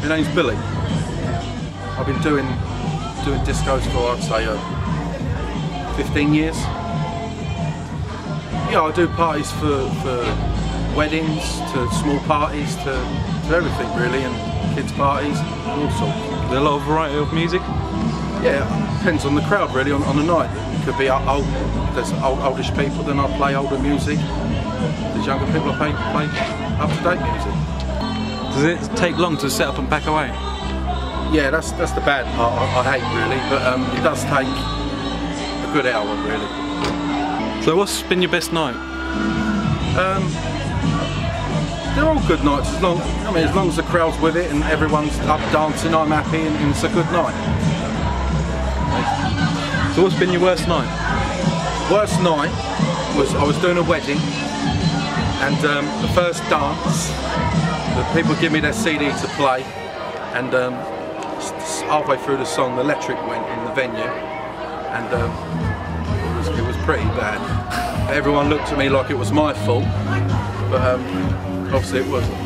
My name's Billy. I've been doing doing discos for I'd say uh, 15 years. Yeah, I do parties for, for weddings, to small parties, to, to everything really, and kids parties, all sorts. There's a lot of variety of music. Yeah, it depends on the crowd really, on, on the night. It could be old, there's old, oldish people, then I play older music. There's younger people, I play, play up-to-date music. Does it take long to set up and pack away? Yeah, that's that's the bad part I, I hate really, but um, it does take a good hour really. So what's been your best night? Um, they're all good nights as long, I mean, as long as the crowd's with it and everyone's up dancing, I'm happy and, and it's a good night. So what's been your worst night? Worst night was I was doing a wedding and um, the first dance, the people give me their CD to play and um, halfway through the song the electric went in the venue and um, it, was, it was pretty bad. Everyone looked at me like it was my fault but um, obviously it wasn't.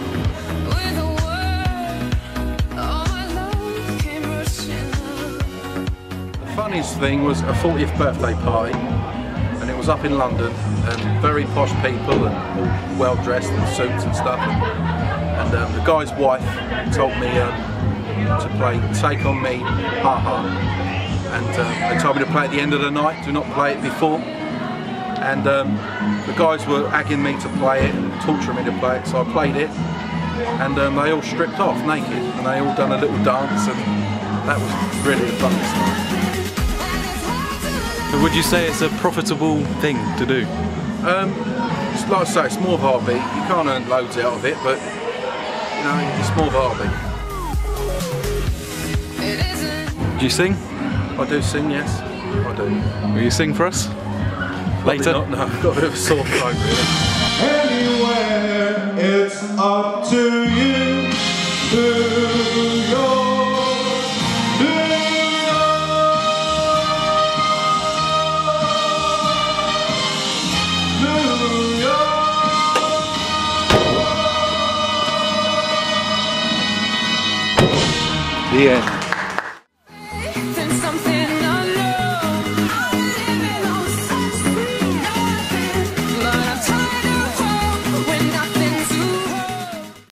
With a word, all my love came rushing up. The funniest thing was a 40th birthday party, and it was up in London, and very posh people and all well dressed in suits and stuff. And, um, the guy's wife told me um, to play "Take on Me, a-ha," and uh, they told me to play at the end of the night. Do not play it before. And um, the guys were agging me to play it and torturing me to play it, so I played it. And um, they all stripped off naked, and they all done a little dance, and that was really the funniest night. So would you say it's a profitable thing to do? Um, like I say, it's more of a hobby. You can't earn loads out of it, but you know, it's more of a hobby. Do you sing? I do sing, yes, I do. Will you sing for us? Probably Later? Not, no, I've got a bit of a sore throat, really. The end.